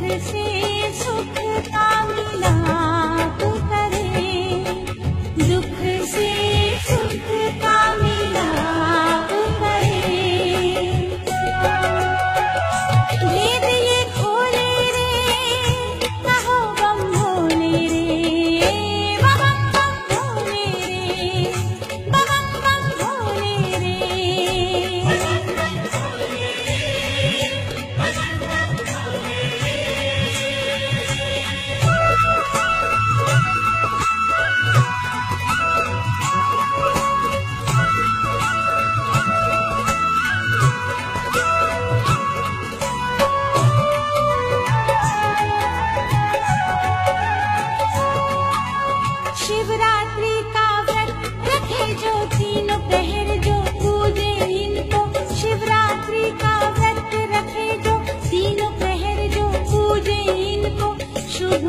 से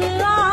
Allah